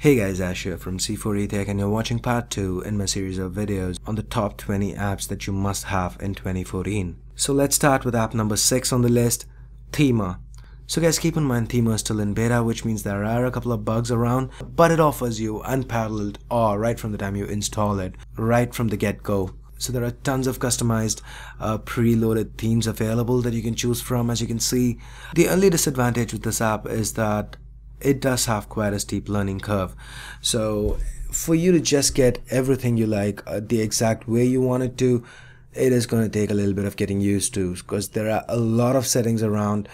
Hey guys, Ash here from C4E Tech and you're watching part 2 in my series of videos on the top 20 apps that you must have in 2014. So let's start with app number 6 on the list, Themer. So guys keep in mind Themer is still in beta which means there are a couple of bugs around but it offers you unparalleled awe right from the time you install it, right from the get-go. So there are tons of customized uh, preloaded themes available that you can choose from as you can see. The only disadvantage with this app is that it does have quite a steep learning curve. So for you to just get everything you like uh, the exact way you want it to, it is going to take a little bit of getting used to because there are a lot of settings around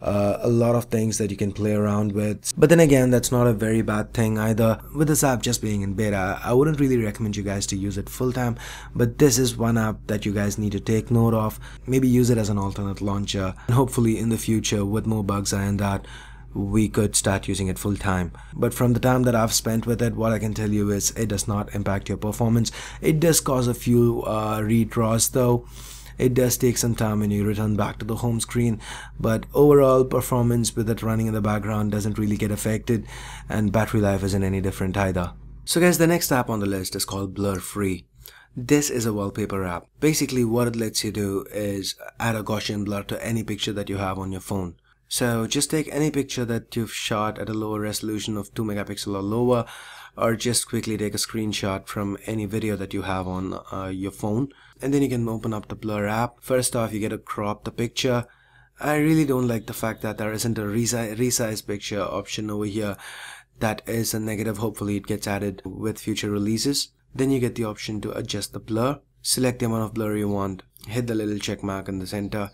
uh, a lot of things that you can play around with. But then again that's not a very bad thing either. With this app just being in beta I wouldn't really recommend you guys to use it full time but this is one app that you guys need to take note of. Maybe use it as an alternate launcher and hopefully in the future with more bugs ironed out we could start using it full time. But from the time that I've spent with it, what I can tell you is it does not impact your performance. It does cause a few uh, redraws though. It does take some time when you return back to the home screen, but overall performance with it running in the background doesn't really get affected and battery life isn't any different either. So guys, the next app on the list is called Blur Free. This is a wallpaper app. Basically what it lets you do is add a Gaussian blur to any picture that you have on your phone. So just take any picture that you've shot at a lower resolution of 2 megapixel or lower or just quickly take a screenshot from any video that you have on uh, your phone and then you can open up the blur app. First off you get to crop the picture. I really don't like the fact that there isn't a resize, resize picture option over here. That is a negative. Hopefully it gets added with future releases. Then you get the option to adjust the blur. Select the amount of blur you want. Hit the little check mark in the center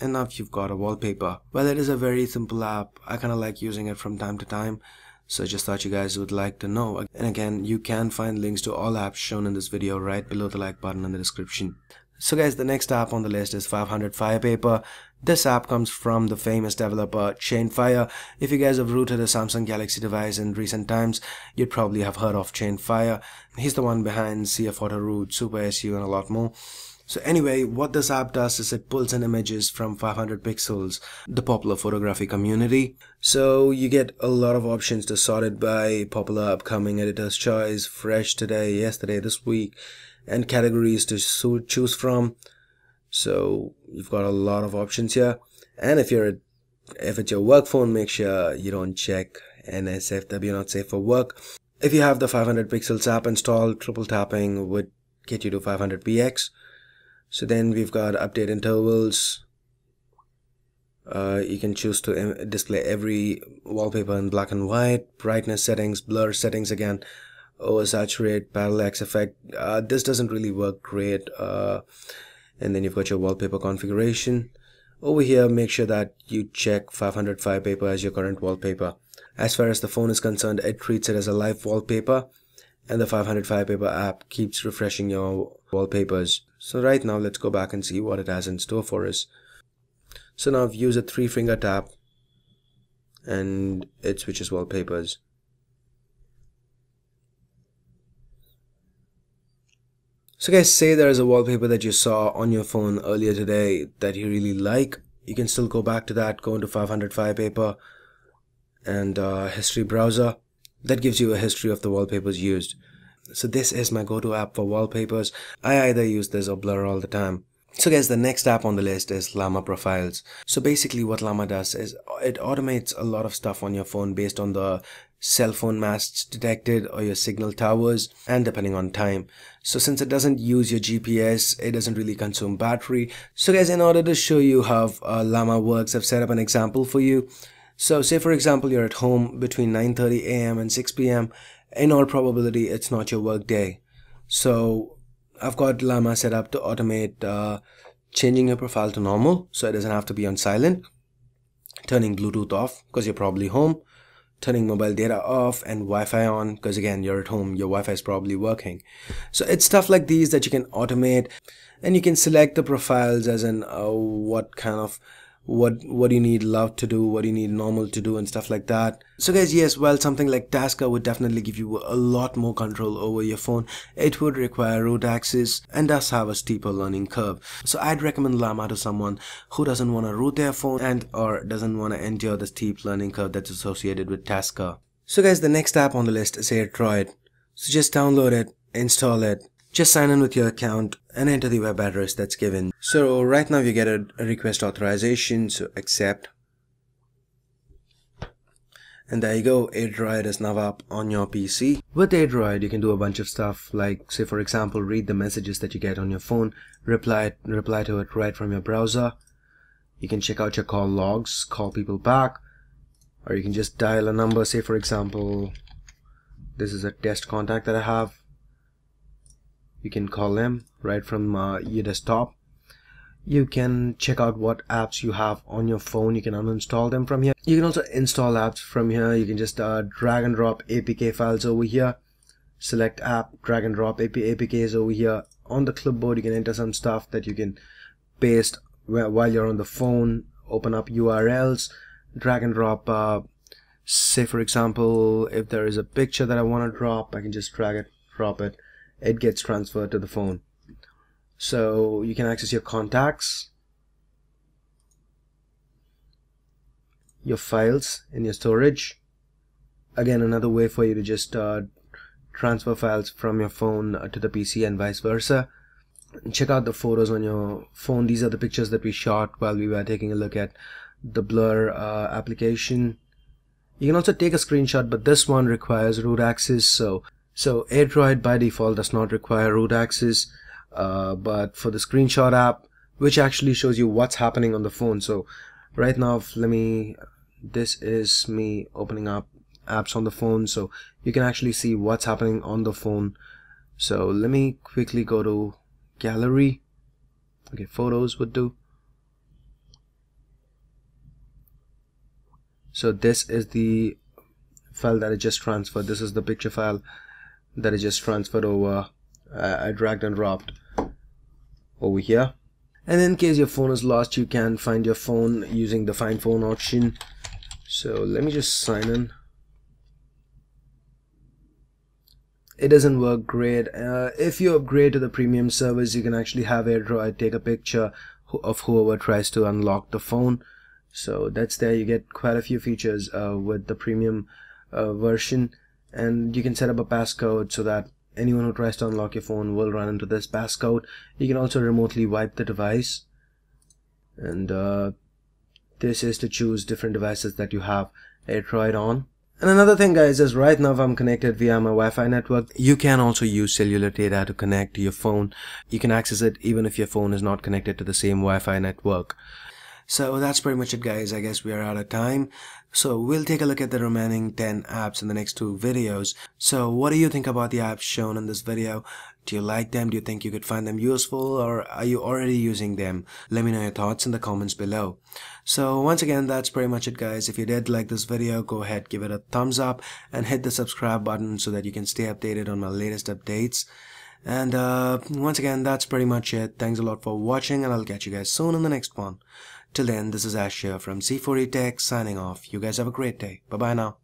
and now you've got a wallpaper well it is a very simple app. I kind of like using it from time to time. So I just thought you guys would like to know. And again you can find links to all apps shown in this video right below the like button in the description. So guys the next app on the list is 500 firepaper this app comes from the famous developer chainfire. If you guys have rooted a samsung galaxy device in recent times you'd probably have heard of chainfire. He's the one behind cf auto root super su and a lot more so anyway, what this app does is it pulls in images from 500 pixels, the popular photography community. So you get a lot of options to sort it by popular upcoming editor's choice, fresh today, yesterday, this week, and categories to choose from. So you've got a lot of options here. And if you're if it's your work phone, make sure you don't check NSFW not safe for work. If you have the 500 pixels app installed, triple tapping would get you to 500 px so then we've got update intervals. Uh, you can choose to display every wallpaper in black and white brightness settings blur settings again oversaturate parallax effect. Uh, this doesn't really work great uh, and then you've got your wallpaper configuration. Over here make sure that you check 500 firepaper as your current wallpaper. As far as the phone is concerned it treats it as a live wallpaper and the 500 firepaper app keeps refreshing your wallpapers so right now let's go back and see what it has in store for us. So now I've used a three finger tap and it switches wallpapers. So guys, say there is a wallpaper that you saw on your phone earlier today that you really like. You can still go back to that, go into 500 Firepaper and uh, History Browser. That gives you a history of the wallpapers used. So this is my go-to app for wallpapers. I either use this or Blur all the time. So guys, the next app on the list is Llama Profiles. So basically what Llama does is it automates a lot of stuff on your phone based on the cell phone masts detected or your signal towers and depending on time. So since it doesn't use your GPS, it doesn't really consume battery. So guys, in order to show you how uh, Llama works, I've set up an example for you. So say for example, you're at home between 9.30 a.m. and 6 p.m in all probability it's not your work day. So I've got Llama set up to automate uh, changing your profile to normal so it doesn't have to be on silent turning Bluetooth off because you're probably home turning mobile data off and Wi-Fi on because again you're at home your Wi-Fi is probably working. So it's stuff like these that you can automate and you can select the profiles as in uh, what kind of what what do you need love to do what do you need normal to do and stuff like that. So guys yes well something like tasker would definitely give you a lot more control over your phone. It would require root access and does have a steeper learning curve. So i'd recommend llama to someone who doesn't want to root their phone and or doesn't want to endure the steep learning curve that's associated with tasker So guys, the next app on the list is AirDroid. So just download it, install it, just sign in with your account and enter the web address that's given. So right now you get a, request authorization, so accept. And there you go, AirDroid is now up on your PC. With AirDroid, you can do a bunch of stuff like, say for example, read the messages that you get on your phone, reply, reply to it right from your browser. You can check out your call logs, call people back, or you can just dial a number, say for example, this is a test contact that I have you can call them right from uh, your desktop. You can check out what apps you have on your phone. You can uninstall them from here. You can also install apps from here. You can just uh, drag and drop apk files over here. Select app drag and drop AP apks over here. On the clipboard you can enter some stuff that you can paste while you're on the phone. Open up urls drag and drop uh, say for example if there is a picture that I want to drop I can just drag it drop it it gets transferred to the phone. So you can access your contacts your files in your storage. Again another way for you to just uh, transfer files from your phone uh, to the PC and vice versa. Check out the photos on your phone. These are the pictures that we shot while we were taking a look at the blur uh, application. You can also take a screenshot but this one requires root access so so AirDroid by default does not require root access, uh, but for the screenshot app, which actually shows you what's happening on the phone. So right now, let me, this is me opening up apps on the phone. So you can actually see what's happening on the phone. So let me quickly go to gallery. Okay, photos would do. So this is the file that I just transferred. This is the picture file that is just transferred over I dragged and dropped over here. And in case your phone is lost you can find your phone using the find phone option. So let me just sign in. It doesn't work great. Uh, if you upgrade to the premium service you can actually have AirDroid take a picture of whoever tries to unlock the phone. So that's there. You get quite a few features uh, with the premium uh, version and you can set up a passcode so that anyone who tries to unlock your phone will run into this passcode you can also remotely wipe the device and uh, this is to choose different devices that you have AirDroid on and another thing guys is right now if I'm connected via my Wi-Fi network. You can also use cellular data to connect to your phone. You can access it even if your phone is not connected to the same Wi-Fi network. So that's pretty much it guys. I guess we are out of time. So we'll take a look at the remaining 10 apps in the next two videos. So what do you think about the apps shown in this video? Do you like them? Do you think you could find them useful or are you already using them? Let me know your thoughts in the comments below. So once again, that's pretty much it guys. If you did like this video, go ahead, give it a thumbs up and hit the subscribe button so that you can stay updated on my latest updates. And uh, once again, that's pretty much it. Thanks a lot for watching and I'll catch you guys soon in the next one. Till then, this is Ash here from C4E Tech signing off. You guys have a great day. Bye bye now.